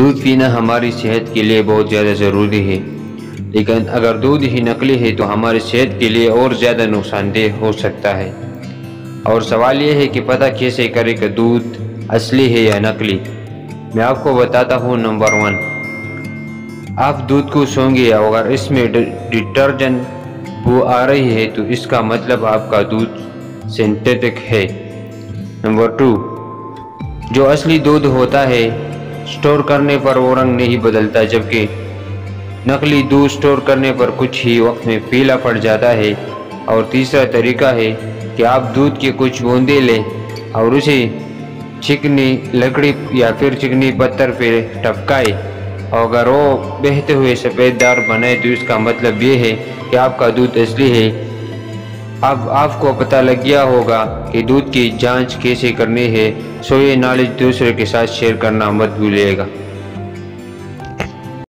दूध पीना हमारी सेहत के लिए बहुत ज़्यादा ज़रूरी है। लेकिन अगर दूध ही नकली है तो हमारी सेहत के लिए और ज़्यादा नुकसानदेह हो सकता है। और सवाल यह है कि पता कैसे करें कि दूध असली है या नकली? मैं आपको बताता हूँ, नंबर वन। आप दूध को सोंगे, अगर इसमें डिटर्जेंट बू आ रही है तो इसका मतलब आपका दूध सिंथेटिक है। Number two. जो असली दूध होता है स्टोर करने पर वो रंग नहीं बदलता, जबकि नकली दूध स्टोर करने पर कुछ ही वक्त में पीला पड़ जाता है। और तीसरा तरीका है कि आप दूध के कुछ बूंदे लें और उसे चिकनी लकड़ी या फिर चिकनी पत्थर पर टपकाए। और अगर वो बहते हुए सफ़ेद दार बनाए तो इसका मतलब ये है कि आपका दूध असली है। अब आपको पता लग गया होगा कि दूध की जाँच कैसे करनी है, सो ये नॉलेज दूसरे के साथ शेयर करना मत भूलिएगा।